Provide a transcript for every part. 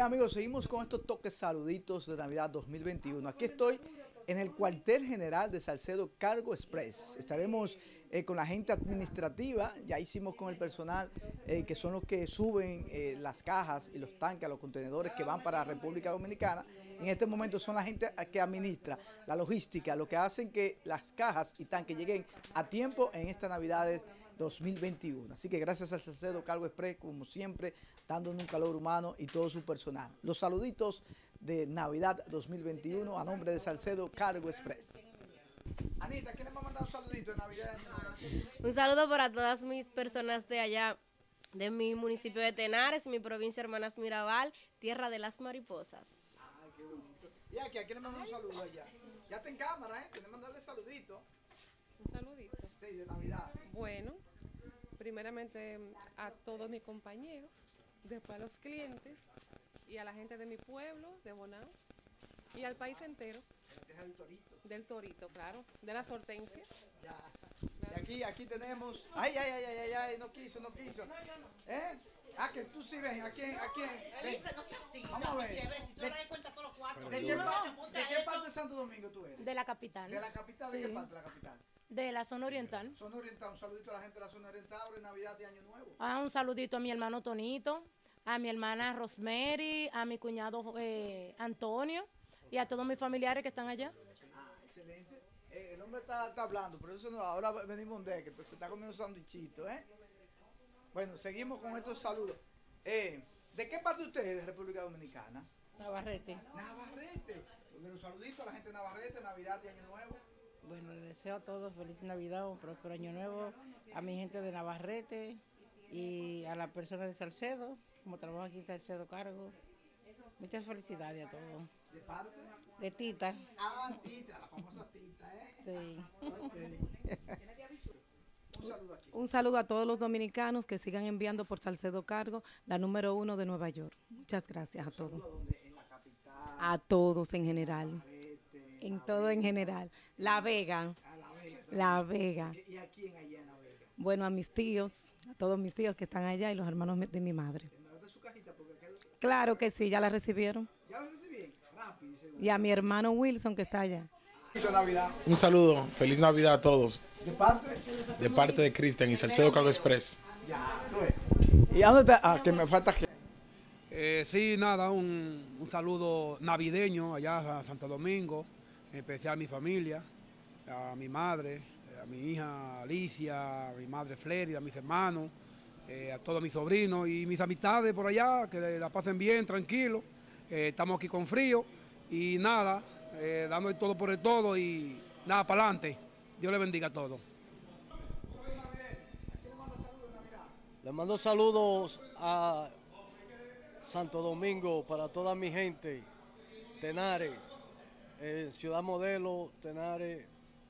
Amigos, seguimos con estos toques saluditos de Navidad 2021. Aquí estoy en el cuartel general de Salcedo Cargo Express. Estaremos eh, con la gente administrativa, ya hicimos con el personal eh, que son los que suben eh, las cajas y los tanques, los contenedores que van para la República Dominicana. En este momento son la gente que administra la logística, lo que hacen que las cajas y tanques lleguen a tiempo en esta Navidad 2021. Así que gracias al Salcedo Cargo Express, como siempre, dándonos un calor humano y todo su personal. Los saluditos de Navidad 2021 a nombre de Salcedo Cargo Express. Anita, ¿quién le va a mandar un saludito de Navidad? Un saludo para todas mis personas de allá, de mi municipio de Tenares, mi provincia Hermanas Mirabal, tierra de las mariposas. Ay, qué bonito. Y aquí, ¿a quién le manda un saludo allá? Ya está en cámara, ¿eh? Tiene que mandarle saludito. Un saludito. Sí, de Navidad. Bueno, primeramente a todos mis compañeros, después a los clientes y a la gente de mi pueblo, de Bonao, y al país entero. Del torito. Del torito, claro, de las hortensias. Ya. Y aquí, aquí tenemos. Ay, ay, ay, ay, ay, ay, no quiso, no quiso. ¿Eh? Ah, que tú sí ven, ¿a quién? ¿A quién? Ven. Elisa, no seas así, Vamos a no, ver. chévere, si tú De- no le das cuenta todos los cuartos. ¿De qué, No, parte, de qué eso. parte de Santo Domingo tú eres? De la capital. ¿De la capital? ¿De qué parte de la capital? De la zona oriental. Zona Oriental, un saludito a la gente de la zona oriental, ahora Navidad y Año Nuevo. Ah, un saludito a mi hermano Tonito, a mi hermana Rosemary, a mi cuñado eh, Antonio y a todos mis familiares que están allá. Ah, excelente. Eh, el hombre está, está hablando, por eso no, ahora venimos de que se está comiendo un sandwichito, ¿eh? Bueno, seguimos con estos saludos. Eh, ¿De qué parte usted es de República Dominicana? Navarrete. Navarrete. Un saludito a la gente de Navarrete, Navidad y Año Nuevo. Bueno, les deseo a todos feliz Navidad, un próspero año nuevo, a mi gente de Navarrete y a las personas de Salcedo, como trabajo aquí en Salcedo Cargo. Muchas felicidades a todos. ¿De parte? De Tita, Ah, Tita, la famosa Tita, ¿eh? sí. Un saludo aquí. Un saludo a todos los dominicanos que sigan enviando por Salcedo Cargo, la número uno de Nueva York. Muchas gracias a todos. ¿Dónde? En la capital, A todos en general. En todo en general. La Vega. La Vega. La Vega. ¿Y a quién allá en La Vega? Bueno, a mis tíos, a todos mis tíos que están allá y los hermanos de mi madre. ¿Me das su cajita? Claro que sí, ya la recibieron. ya recibí. Rápido y a mi hermano Wilson que está allá. Un saludo, feliz Navidad a todos, ¿De parte? de parte de Cristian y Salcedo Cargo Express. Ya. ¿Y a dónde está? Ah, que me falta que. Eh, sí, nada, un, un saludo navideño allá a Santo Domingo, en especial a mi familia, a mi madre, a mi hija Alicia, a mi madre Flérida, a mis hermanos, eh, a todos mis sobrinos y mis amistades por allá, que la pasen bien, tranquilos. Eh, estamos aquí con frío y nada, eh, dando el todo por el todo y nada, para adelante. Dios le bendiga a todos. Le mando saludos a Santo Domingo para toda mi gente, Tenares, eh, Ciudad Modelo, Tenares,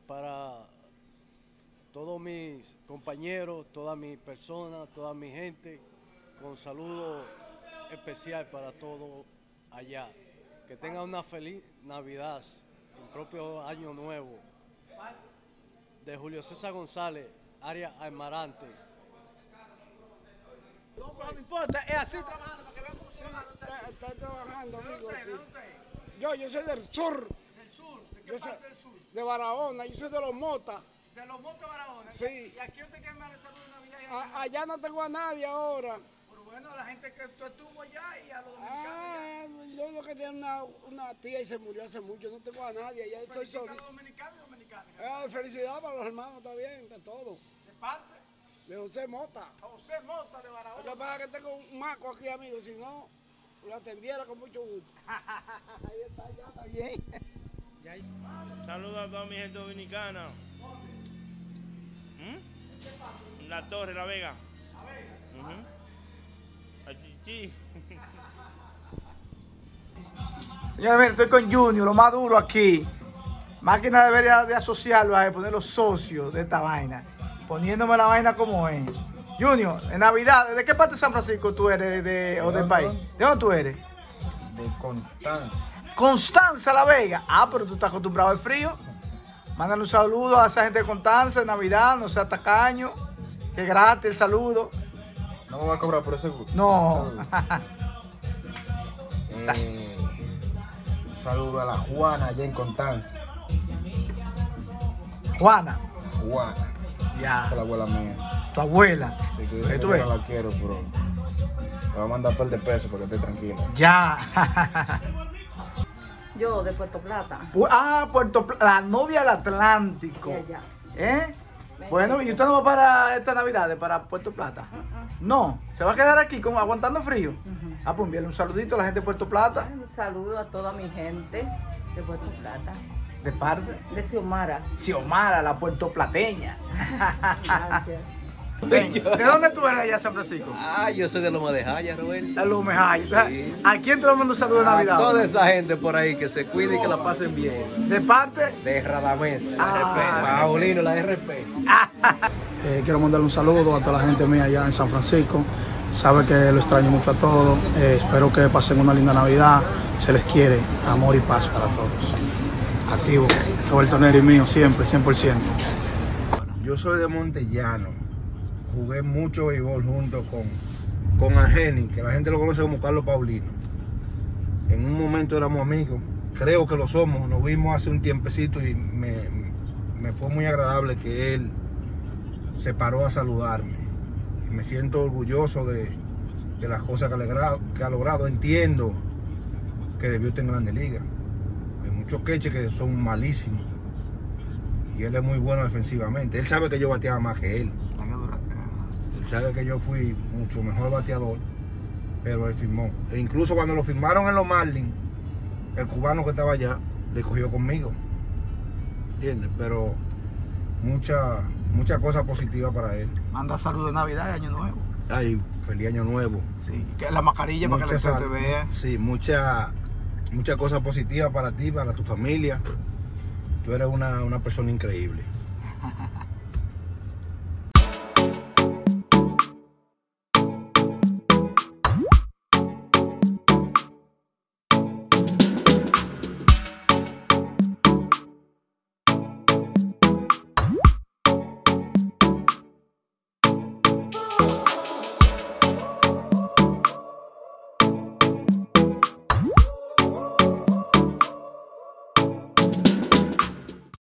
para todos mis compañeros, todas mis personas, toda mi gente, con saludo especial para todos allá. Que tengan una feliz Navidad, un propio año nuevo. De Julio César González, área Almarante. No, pero no importa, es así trabajando para que vean cómo se. Está trabajando. Yo, yo soy del sur, Del sur. ¿De qué Yo parte del sur? de Barahona, yo soy de los Motas. De los Montes Barahona. Sí. ¿Y aquí usted más de Navidad? A- Nuevo? allá no tengo a nadie ahora. Pero bueno, la gente que tú estuvo allá y a los dominicanos. Ah, yo lo que tenía una, una tía y se murió hace mucho, no tengo a nadie, allá estoy solo. los dominicanos y dominicanas. Ah, felicidad para los hermanos, está bien, de todo. De parte, De José Mota. José Mota de Lo que Barahona. pasa es que tengo un maco aquí, amigo, si no, lo atendiera con mucho gusto. Ahí está, ya está bien. Saludos a toda mi gente dominicana. ¿Mm? La Torre, La Vega. Ujú. A Chichi. Señores, miren, estoy con Junior, lo más duro aquí. Máquina debería de asociarlo a él, poner los socios de esta vaina. Poniéndome la vaina como es. Junior, en Navidad, ¿de qué parte de San Francisco tú eres de, o del país? ¿De dónde tú eres? De Constancia. Constanza La Vega. Ah, pero tú estás acostumbrado al frío. Mándale un saludo a esa gente de Constanza en Navidad, no sea tacaño. Que gratis el saludo. No me va a cobrar por ese gusto. No. Eh, un saludo a la Juana allá en Constanza. Juana. Juana. Ya. Es la abuela mía. Tu abuela. Sí, que Ahí dice tú que ves. yo no la quiero, pero me va a mandar par de pesos para que esté tranquila. Ya. Yo de Puerto Plata. Pu- ah, Puerto Pla- la novia del Atlántico. ¿Eh? Bueno, ¿y usted no va para esta Navidad, para Puerto Plata? No, se va a quedar aquí como aguantando frío. Ah, pues envíale un saludito a la gente de Puerto Plata. Un saludo a toda mi gente de Puerto Plata. De parte. De Xiomara. Xiomara, la puertoplateña. Gracias. Ven, ¿De dónde tú eres allá, San Francisco? Ah, yo soy de Loma de Jaya, Roberto. De Loma de Jaya. ¿A quién te lo mando un saludo de A Navidad? toda esa gente por ahí que se cuide y que la pasen bien. De parte De Radamés, la Ah. RP. Paulino, la RP. Eh, quiero mandarle un saludo a toda la gente mía allá en San Francisco. Sabe que lo extraño mucho a todos. Eh, espero que pasen una linda Navidad. Se les quiere. Amor y paz para todos. Activo. Roberto Neri mío, siempre, 100%. Yo soy de Montellano. Jugué mucho béisbol junto con, con Ageni, que la gente lo conoce como Carlos Paulino. En un momento éramos amigos. Creo que lo somos. Nos vimos hace un tiempecito y me, me fue muy agradable que él se paró a saludarme. Me siento orgulloso de, de las cosas que ha logrado. Entiendo que debió estar en Grande Liga. Hay muchos queches que son malísimos y él es muy bueno defensivamente. Él sabe que yo bateaba más que él. Sabe que yo fui mucho mejor bateador, pero él firmó. E incluso cuando lo firmaron en los Marlins, el cubano que estaba allá le cogió conmigo. ¿Entiendes? Pero mucha, mucha cosa positiva para él. Manda saludos de Navidad y Año Nuevo. Ay, feliz año nuevo. Sí, que la mascarilla para que la Mucha gente vea. Sí, mucha, mucha cosa positiva para ti, para tu familia. Tú eres una, una persona increíble.